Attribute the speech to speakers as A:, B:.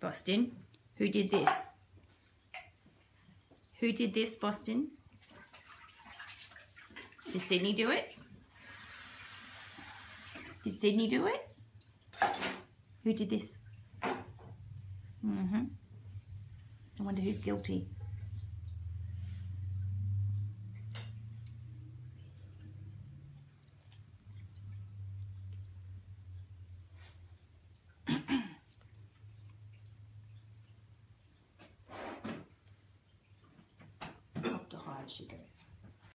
A: Boston, who did this? Who did this, Boston? Did Sydney do it? Did Sydney do it? Who did this? Mm-hmm. I wonder who's guilty. Bye.